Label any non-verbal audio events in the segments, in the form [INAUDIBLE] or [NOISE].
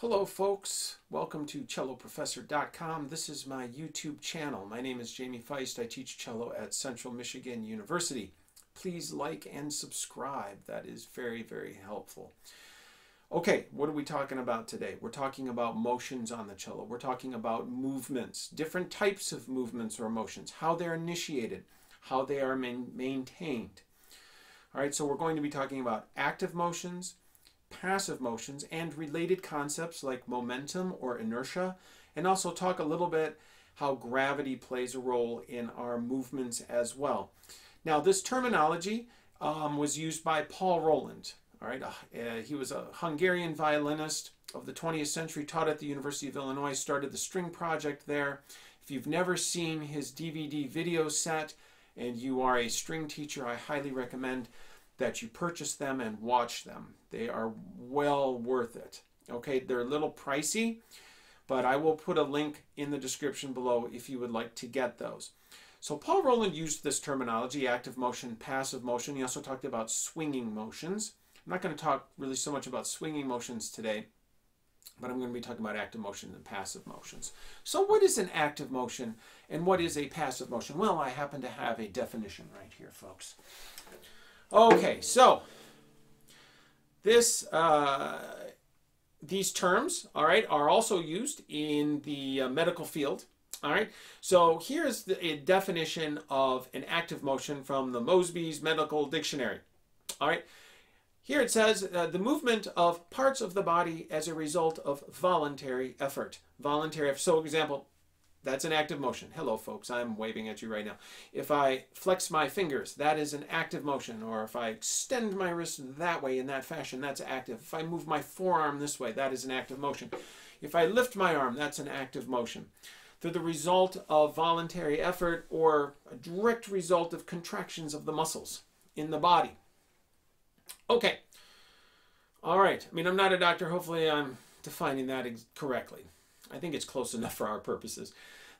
Hello folks, welcome to celloprofessor.com. This is my YouTube channel. My name is Jamie Fiste. I teach cello at Central Michigan University. Please like and subscribe. That is very, very helpful. Okay, what are we talking about today? We're talking about motions on the cello. We're talking about movements, different types of movements or motions, how they're initiated, how they are maintained. All right, so we're going to be talking about active motions, passive motions and related concepts like momentum or inertia, and also talk a little bit how gravity plays a role in our movements as well. Now, this terminology um, was used by Paul Rolland. All right, uh, uh he was a Hungarian violinist of the 20th century, taught at the University of Illinois, started the string project there. If you've never seen his DVD video set and you are a string teacher, I highly recommend that you purchase them and watch them. They are well worth it. Okay, they're a little pricey, but I will put a link in the description below if you would like to get those. So Paul Rolland used this terminology, active motion, passive motion. He also talked about swinging motions. I'm not going to talk really so much about swinging motions today, but I'm going to be talking about active motion and passive motions. So what is an active motion and what is a passive motion? Well, I happen to have a definition right here, folks. Okay, so this uh, these terms, all right, are also used in the uh, medical field. All right, so here's the a definition of an active motion from the Mosby's Medical Dictionary. All right, here it says uh, the movement of parts of the body as a result of voluntary effort. Voluntary, so example, that's an active motion. Hello, folks. I'm waving at you right now. If I flex my fingers, that is an active motion. Or if I extend my wrist that way in that fashion, that's active. If I move my forearm this way, that is an active motion. If I lift my arm, that's an active motion. They're the result of voluntary effort or a direct result of contractions of the muscles in the body. Okay. All right. I mean, I'm not a doctor. Hopefully, I'm defining that correctly. I think it's close enough for our purposes.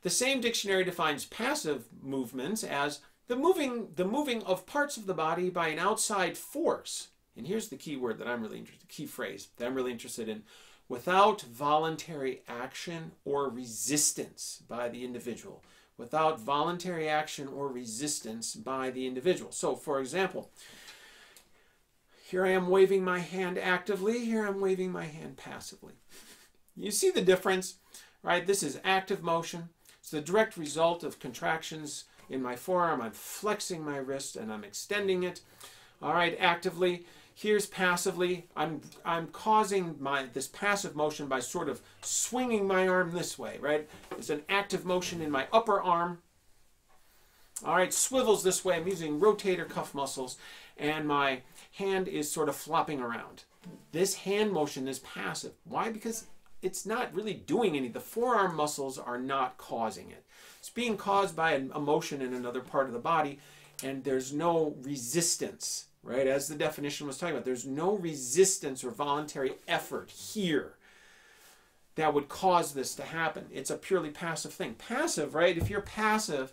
The same dictionary defines passive movements as the moving, the moving of parts of the body by an outside force. And here's the key word that I'm really interested, the key phrase that I'm really interested in. Without voluntary action or resistance by the individual. Without voluntary action or resistance by the individual. So, for example, here I am waving my hand actively, here I'm waving my hand passively. You see the difference, right? This is active motion. It's the direct result of contractions in my forearm. I'm flexing my wrist and I'm extending it. All right, actively. Here's passively. I'm I'm causing my this passive motion by sort of swinging my arm this way, right? It's an active motion in my upper arm. All right, swivels this way. I'm using rotator cuff muscles, and my hand is sort of flopping around. This hand motion is passive. Why? Because it's not really doing any. The forearm muscles are not causing it. It's being caused by an emotion in another part of the body, and there's no resistance, right? As the definition was talking about, there's no resistance or voluntary effort here that would cause this to happen. It's a purely passive thing. Passive, right? If you're passive,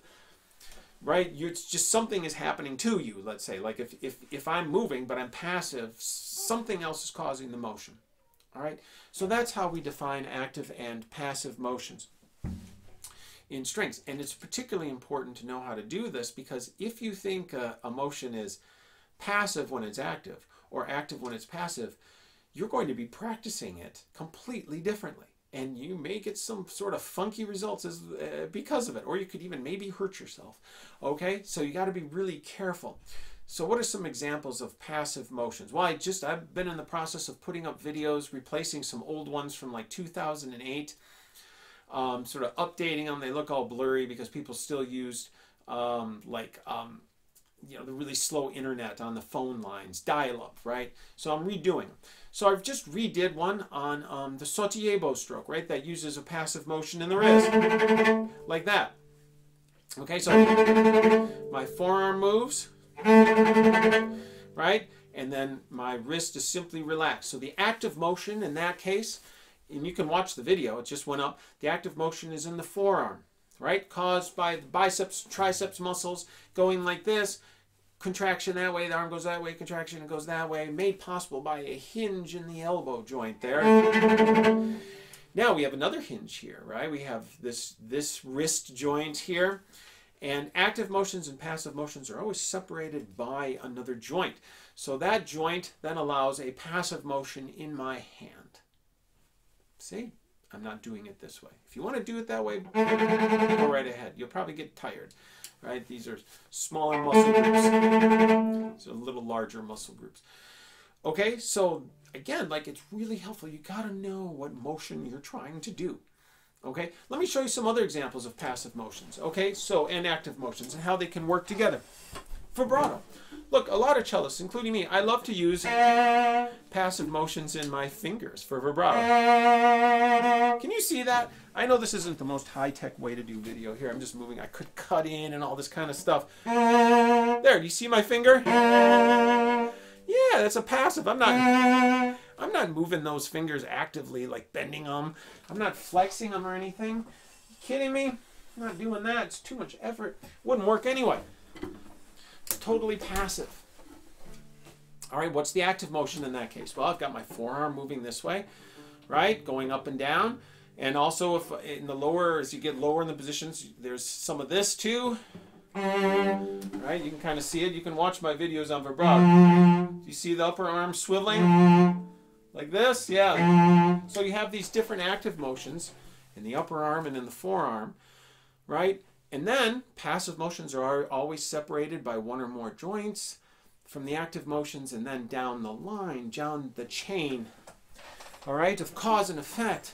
right, you, it's just something is happening to you, let's say. Like if, if, if I'm moving, but I'm passive, something else is causing the motion. All right, so that's how we define active and passive motions in strings. And it's particularly important to know how to do this because if you think a, a motion is passive when it's active or active when it's passive, you're going to be practicing it completely differently. And you may get some sort of funky results as, uh, because of it, or you could even maybe hurt yourself. Okay, so you got to be really careful. So what are some examples of passive motions? Well, I just, I've been in the process of putting up videos, replacing some old ones from like 2008, um, sort of updating them. They look all blurry because people still used um, like, um, you know, the really slow internet on the phone lines, dial-up, right? So I'm redoing them. So I've just redid one on um, the sautillé bow stroke, right? That uses a passive motion in the wrist, like that. Okay, so my forearm moves, right? And then my wrist is simply relaxed. So the active motion in that case, and you can watch the video, it just went up. The active motion is in the forearm, right? Caused by the biceps, triceps muscles going like this, contraction that way, the arm goes that way, contraction it goes that way, made possible by a hinge in the elbow joint there. Now we have another hinge here, right? We have this, this wrist joint here. And active motions and passive motions are always separated by another joint. So that joint then allows a passive motion in my hand. See? I'm not doing it this way. If you want to do it that way, go right ahead. You'll probably get tired, right? These are smaller muscle groups. So little larger muscle groups. Okay, so again, like it's really helpful. You got to know what motion you're trying to do. Okay, let me show you some other examples of passive motions. Okay, so and active motions and how they can work together. Vibrato. Look, a lot of cellists, including me, I love to use passive motions in my fingers for vibrato. Can you see that? I know this isn't the most high-tech way to do video here. I'm just moving. I could cut in and all this kind of stuff. There, do you see my finger? Yeah, that's a passive. I'm not I'm not moving those fingers actively, like bending them. I'm not flexing them or anything. You kidding me? I'm not doing that. It's too much effort. Wouldn't work anyway. It's totally passive. All right, what's the active motion in that case? Well, I've got my forearm moving this way, right? Going up and down. And also if in the lower, as you get lower in the positions, there's some of this too. Right, you can kind of see it. You can watch my videos on vibrato. You see the upper arm swiveling? Like this? Yeah. So you have these different active motions in the upper arm and in the forearm, right? And then passive motions are always separated by one or more joints from the active motions and then down the line, down the chain, all right, of cause and effect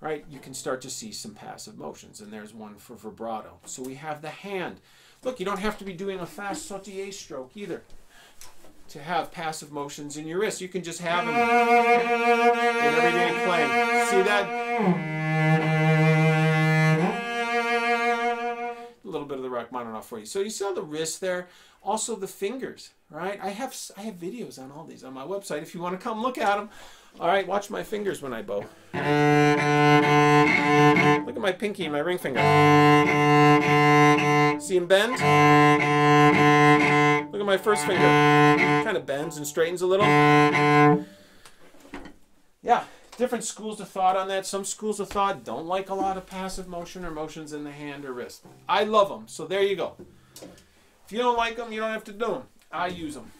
right, you can start to see some passive motions. And there's one for vibrato. So we have the hand. Look, you don't have to be doing a fast saute stroke either to have passive motions in your wrist. You can just have them in everyday playing. See that? A little bit of the Rachmaninoff for you. So you all the wrist there? Also the fingers, right? I have I have videos on all these on my website if you want to come look at them. All right, watch my fingers when I bow. Look at my pinky and my ring finger. See him bend? Look at my first finger. Kind of bends and straightens a little. Yeah, different schools of thought on that. Some schools of thought don't like a lot of passive motion or motions in the hand or wrist. I love them, so there you go. If you don't like them, you don't have to do them. I use them.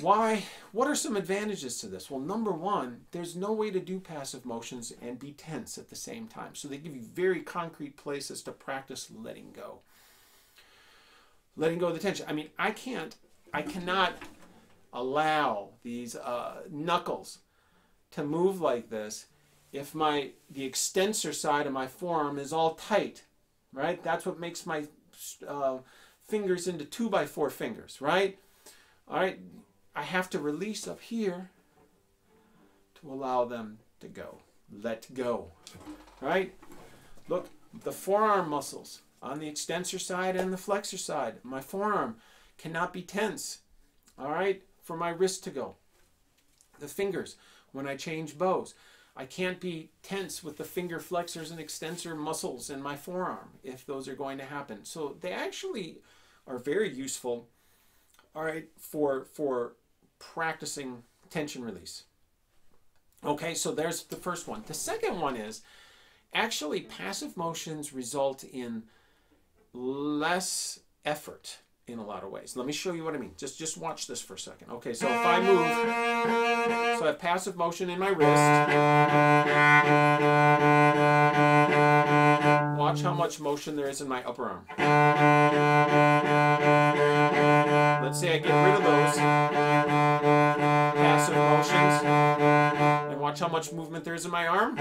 Why? What are some advantages to this? Well, number one, there's no way to do passive motions and be tense at the same time. So they give you very concrete places to practice letting go. Letting go of the tension. I mean, I can't, I cannot allow these uh, knuckles to move like this if my the extensor side of my forearm is all tight, right? That's what makes my uh, fingers into two by four fingers, right? All right, I have to release up here to allow them to go. Let go. Right? Look, the forearm muscles on the extensor side and the flexor side. My forearm cannot be tense. All right? For my wrist to go. The fingers, when I change bows, I can't be tense with the finger flexors and extensor muscles in my forearm if those are going to happen. So they actually are very useful all right for for practicing tension release. Okay, so there's the first one. The second one is actually passive motions result in less effort in a lot of ways. Let me show you what I mean. Just just watch this for a second. Okay, so if I move, so I have passive motion in my wrist. Watch how much motion there is in my upper arm. Let's say I get rid of those passive motions and watch how much movement there is in my arm.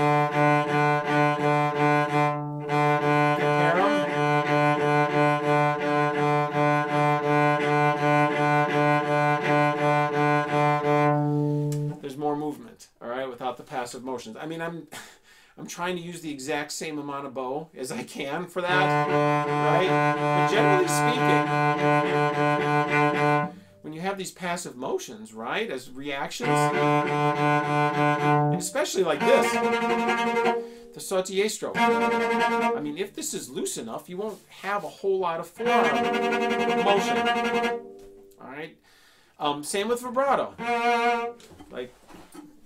Passive motions. I mean, I'm [LAUGHS] I'm trying to use the exact same amount of bow as I can for that, right? But generally speaking, when you have these passive motions, right, as reactions, especially like this, the sautillé stroke. I mean, if this is loose enough, you won't have a whole lot of forearm motion. All right. Um, same with vibrato. Like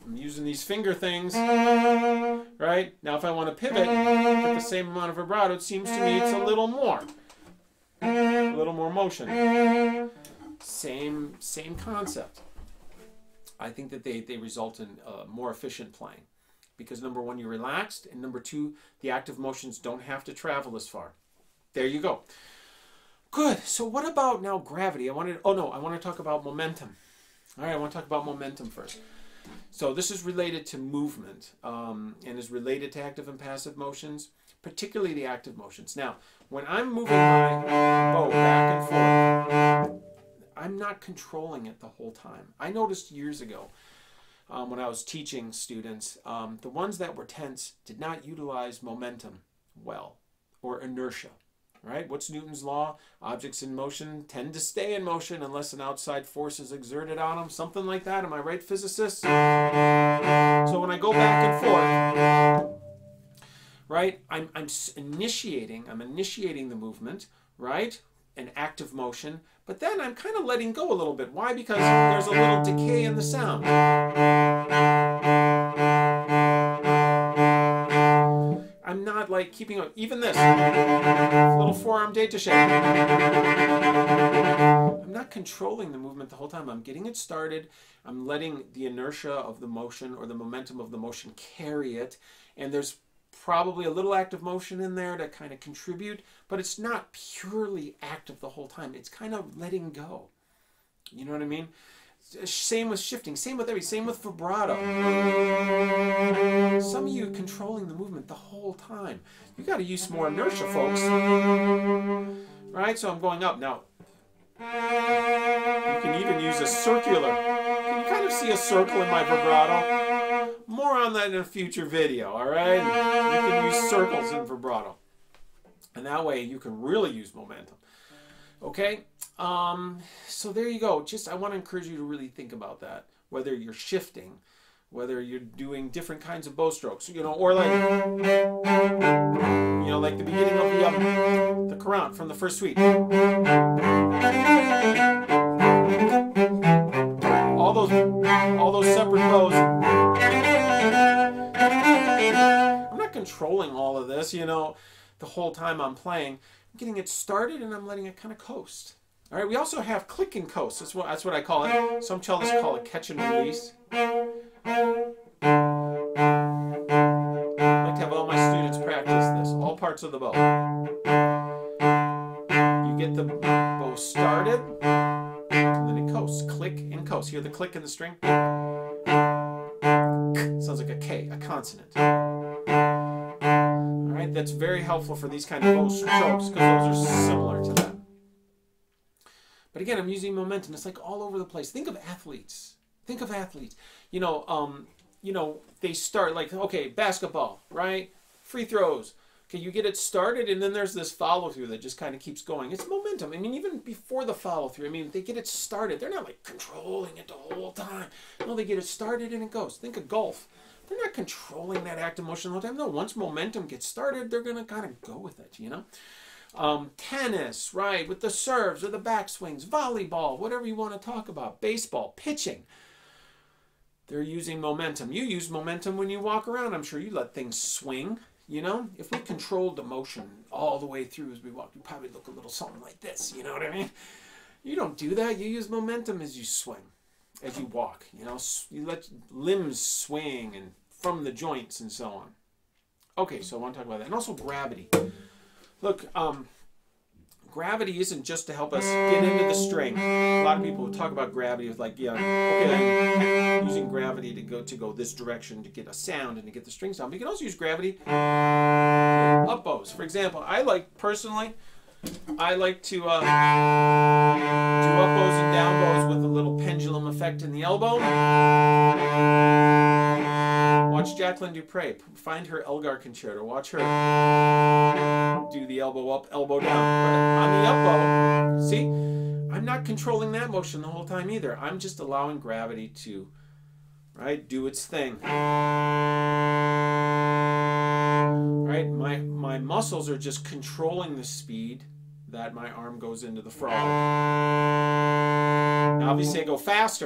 I'm using these finger things, right? Now if I want to pivot with the same amount of vibrato, it seems to me it's a little more. A little more motion. Same, same concept. I think that they, they result in uh, more efficient playing. Because number one, you're relaxed, and number two, the active motions don't have to travel as far. There you go. Good. So what about now gravity? I wanted. Oh no, I want to talk about momentum. All right, I want to talk about momentum first. So this is related to movement um, and is related to active and passive motions, particularly the active motions. Now, when I'm moving my bow back and forth, I'm not controlling it the whole time. I noticed years ago um, when I was teaching students, um, the ones that were tense did not utilize momentum well or inertia right? What's Newton's law? Objects in motion tend to stay in motion unless an outside force is exerted on them. Something like that. Am I right, physicists? So when I go back and forth, right, I'm, I'm initiating, I'm initiating the movement, right? An active motion, but then I'm kind of letting go a little bit. Why? Because there's a little decay in the sound. I'm not like keeping on, even this little [LAUGHS] forearm détaché. I'm not controlling the movement the whole time. I'm getting it started. I'm letting the inertia of the motion or the momentum of the motion carry it. And there's probably a little active motion in there to kind of contribute, but it's not purely active the whole time. It's kind of letting go. You know what I mean? Same with shifting, same with every, same with vibrato. Some of you controlling the movement the whole time. You got to use more inertia, folks. Right? So I'm going up. Now, you can even use a circular. Can you kind of see a circle in my vibrato? More on that in a future video, all right? You can use circles in vibrato. And that way you can really use momentum. Okay? Um, so there you go. Just I want to encourage you to really think about that. Whether you're shifting, whether you're doing different kinds of bow strokes, you know, or like you know, like the beginning of the um, the Courante from the first suite. All those all those separate bows. I'm not controlling all of this, you know, the whole time I'm playing I'm getting it started and I'm letting it kind of coast. All right, we also have click and coast. That's what, that's what I call it. Some cellists call it catch and release. I like to have all my students practice this, all parts of the bow. You get the bow started, then it coasts. Click and coast. Hear the click in the string? Sounds like a K, a consonant All right, That's very helpful for these kind of bow strokes because those are similar to that. But again, I'm using momentum. It's like all over the place. Think of athletes. Think of athletes. You know, um, you know, they start like okay, basketball, right? Free throws. Okay, you get it started, and then there's this follow through that just kind of keeps going. It's momentum. I mean, even before the follow through, I mean, they get it started. They're not like controlling it the whole time. No, they get it started and it goes. Think of golf they're not controlling that active motion the whole time. No, once momentum gets started, they're going to kind of go with it, you know? Um, tennis, right, with the serves or the backswings, volleyball, whatever you want to talk about, baseball, pitching. They're using momentum. You use momentum when you walk around. I'm sure you let things swing. You know, if we controlled the motion all the way through as we walk, we probably look a little something like this. You know what I mean? You don't do that. You use momentum as you swing as you walk. You know, you let limbs swing and from the joints and so on. Okay, so I want to talk about that. And also gravity. Look, um, gravity isn't just to help us get into the string. A lot of people talk about gravity with like, yeah, okay, I'm using gravity to go to go this direction to get a sound and to get the strings down. But you can also use gravity up bows. For example, I like personally I like to uh, do up bows and down bows with a little pendulum effect in the elbow. Watch Jacqueline du Pré. Find her Elgar concerto. Watch her do the elbow up, elbow down. On the elbow, see, I'm not controlling that motion the whole time either. I'm just allowing gravity to, right, do its thing. Right, my my muscles are just controlling the speed that my arm goes into the frog. Obviously, I go faster.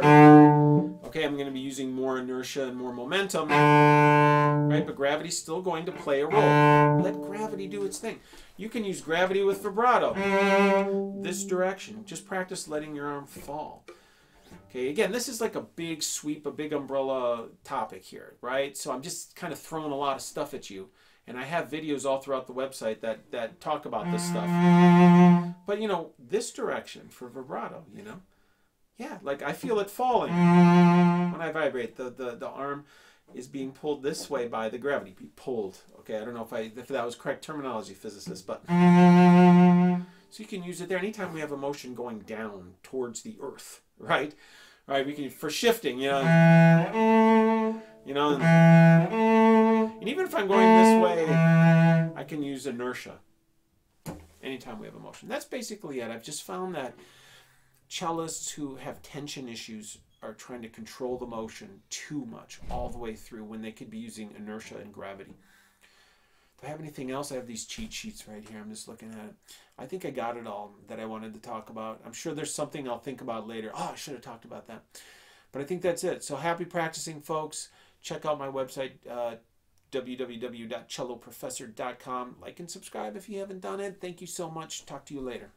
Okay, I'm going to be using more inertia and more momentum, right? But gravity's still going to play a role. Let gravity do its thing. You can use gravity with vibrato. This direction. Just practice letting your arm fall. Okay, again, this is like a big sweep, a big umbrella topic here, right? So I'm just kind of throwing a lot of stuff at you. And I have videos all throughout the website that, that talk about this stuff. But, you know, this direction for vibrato, you know? Yeah, like I feel it falling when I vibrate. The, the, the arm is being pulled this way by the gravity. Be pulled. Okay, I don't know if I if that was correct terminology, physicist, but so you can use it there anytime we have a motion going down towards the earth, right? Right, we can for shifting, you know, you know, and even if I'm going this way, I can use inertia anytime we have a motion. That's basically it. I've just found that cellists who have tension issues are trying to control the motion too much all the way through when they could be using inertia and gravity. Do I have anything else? I have these cheat sheets right here. I'm just looking at it. I think I got it all that I wanted to talk about. I'm sure there's something I'll think about later. Oh, I should have talked about that. But I think that's it. So happy practicing, folks. Check out my website, uh, www.celloprofessor.com. Like and subscribe if you haven't done it. Thank you so much. Talk to you later.